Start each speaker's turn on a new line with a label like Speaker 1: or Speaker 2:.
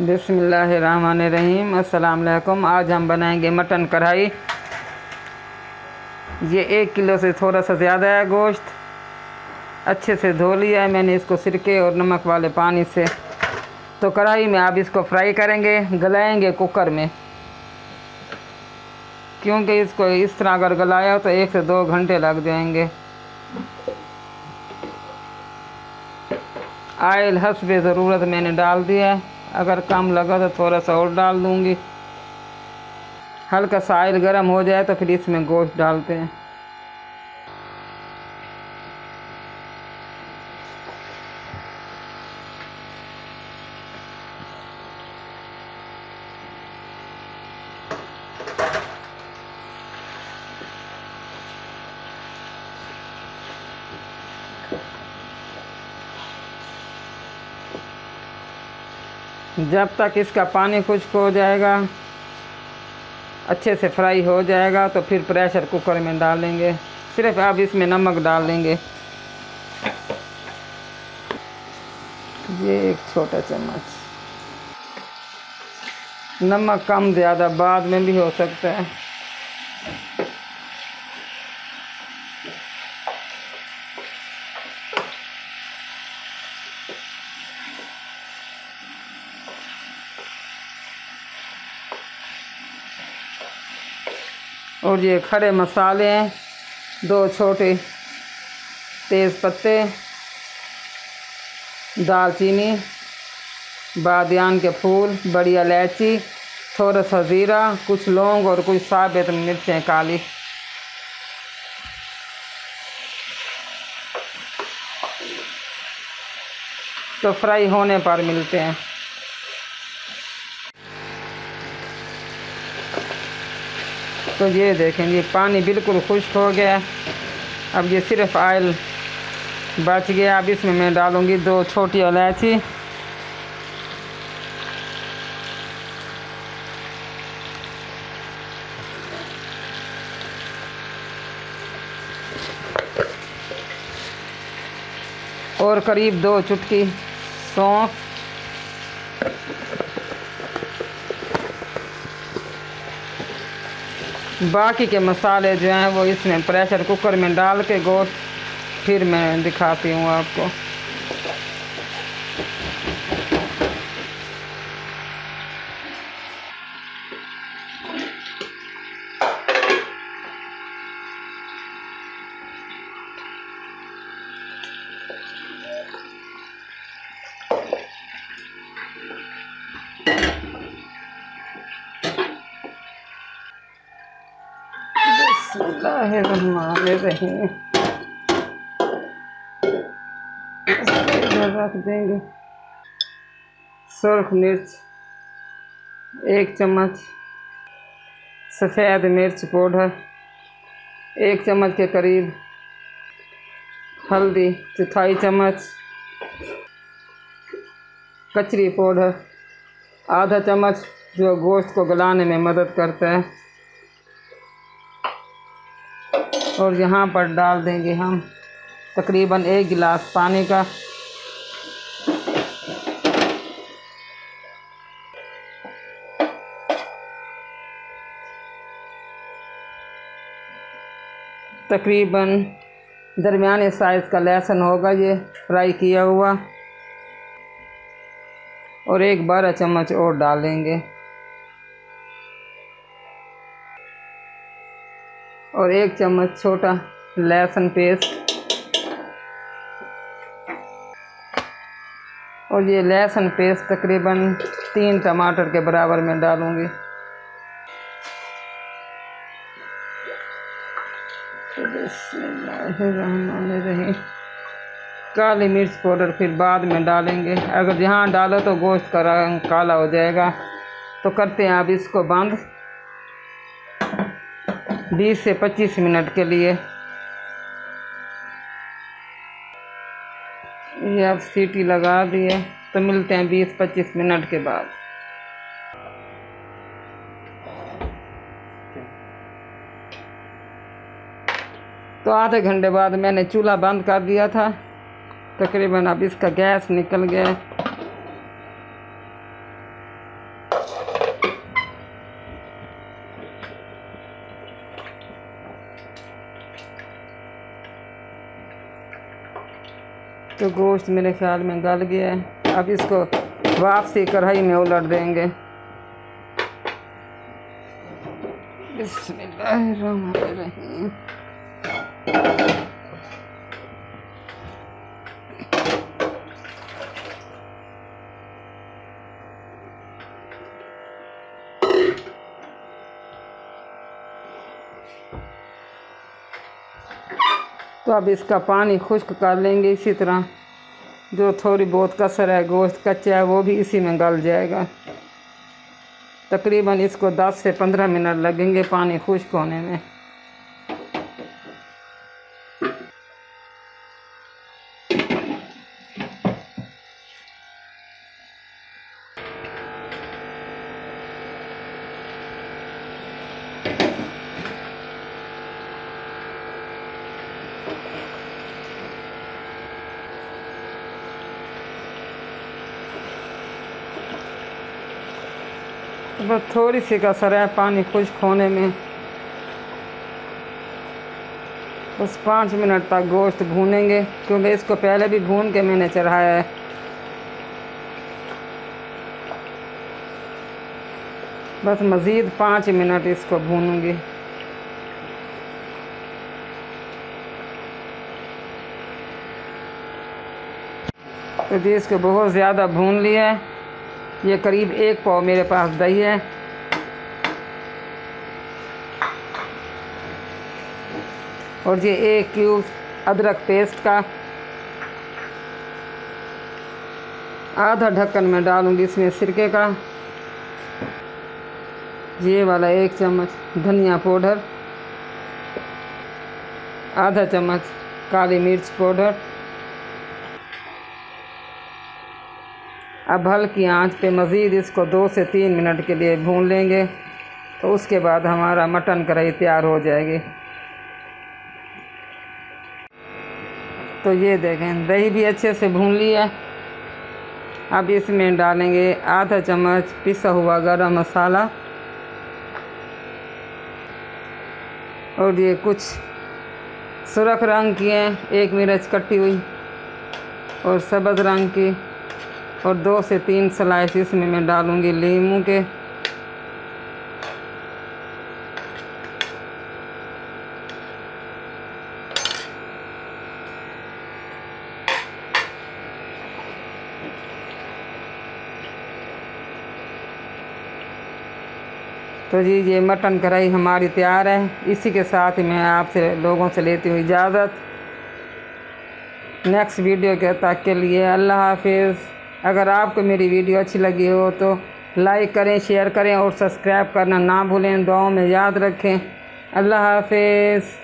Speaker 1: बिसमीम अस्सलाम आज हम बनाएँगे मटन कढ़ाई। ये एक किलो से थोड़ा सा ज़्यादा है गोश्त। अच्छे से धो लिया है मैंने इसको सिरके और नमक वाले पानी से। तो कढ़ाई में आप इसको फ्राई करेंगे, गलाएँगे कुकर में। क्योंकि इसको इस तरह अगर गलाया तो एक से दो घंटे लग जाएँगे। आयल हसब ज़रूरत मैंने डाल दिया है। अगर कम लगा तो थोड़ा सा और डाल दूँगी। हल्का साइल गर्म हो जाए तो फिर इसमें गोश्त डालते हैं। जब तक इसका पानी खुश्क हो जाएगा, अच्छे से फ्राई हो जाएगा तो फिर प्रेशर कुकर में डालेंगे सिर्फ़ अब इसमें नमक डाल देंगे। ये एक छोटा चम्मच। नमक कम ज़्यादा बाद में भी हो सकता है। और ये खड़े मसाले हैं, दो छोटे तेज़ पत्ते, दालचीनी, बादियान के फूल बड़ी इलायची, थोड़ा सा ज़ीरा, कुछ लौंग और कुछ साबित मिर्चें काली। तो फ्राई होने पर मिलते हैं। तो ये देखें, ये पानी बिल्कुल खुश्क हो गया। अब ये सिर्फ़ आयल बच गया। अब इसमें मैं डालूँगी दो छोटी इलायची। और करीब दो चुटकी सौंफ। बाकी के मसाले जो हैं वो इसमें प्रेशर कुकर में डाल के गोश्त फिर मैं दिखाती हूँ आपको। रख देंगे। सुरख मिर्च, एक चम्मच सफ़ेद मिर्च पाउडर, एक चम्मच के करीब हल्दी, चौथाई चम्मच कचरी पाउडर, आधा चम्मच जो गोश्त को गलाने में मदद करता है। और यहाँ पर डाल देंगे हम तकरीबन एक गिलास पानी का। तकरीबन दरमियाने साइज़ का लहसुन होगा ये, फ्राई किया हुआ। और एक बारह चम्मच और डालेंगे और एक चम्मच छोटा लहसुन पेस्ट। और ये लहसुन पेस्ट तकरीबन तीन टमाटर के बराबर में डालूँगी। काली मिर्च पाउडर फिर बाद में डालेंगे। अगर जहाँ डालो तो गोश्त का रंग काला हो जाएगा। तो करते हैं आप इसको बंद। 20 से 25 मिनट के लिए। ये आप सीटी लगा दिए तो मिलते हैं 20-25 मिनट के बाद। तो आधे घंटे बाद मैंने चूल्हा बंद कर दिया था। तकरीबन अब इसका गैस निकल गया। तो गोश्त मेरे ख्याल में गल गया है। अब इसको वापसी कढ़ाई में उलट देंगे। तो अब इसका पानी खुश्क कर लेंगे इसी तरह। जो थोड़ी बहुत कसर है, गोश्त कच्चा है, वो भी इसी में गल जाएगा। तकरीबन इसको 10 से 15 मिनट लगेंगे पानी खुश्क होने में। बस थोड़ी सी कसर है, पानी खुश्क होने में। बस पाँच मिनट तक गोश्त भूनेंगे, क्योंकि इसको पहले भी भून के मैंने चढ़ाया है। बस मज़ीद पाँच मिनट इसको भूनूँगी। तो इसको बहुत ज़्यादा भून लिया है। ये करीब एक पाव मेरे पास दही है। और ये एक क्यूब अदरक पेस्ट का आधा ढक्कन में डालूँगी इसमें सिरके का। ये वाला एक चम्मच धनिया पाउडर, आधा चम्मच काली मिर्च पाउडर अब हल्की आँच पे मज़ीद इसको दो से तीन मिनट के लिए भून लेंगे तो उसके बाद हमारा मटन कढ़ाई तैयार हो जाएगी। तो ये देखें, दही भी अच्छे से भून लिया अब इसमें डालेंगे आधा चम्मच पिसा हुआ गरम मसाला। और ये कुछ सुरख रंग की है, एक मिर्च कटी हुई और सब्ज़ रंग की। और दो से तीन स्लाइस इसमें मैं डालूँगी लीमू के। तो जी, ये मटन कढ़ाई हमारी तैयार है। इसी के साथ ही मैं आपसे, लोगों से लेती हूँ इजाज़त। नेक्स्ट वीडियो के तक के लिए अल्लाह हाफिज़। अगर आपको मेरी वीडियो अच्छी लगी हो तो लाइक करें, शेयर करें और सब्सक्राइब करना ना भूलें। दुआओं में याद रखें। अल्लाह हाफिज़।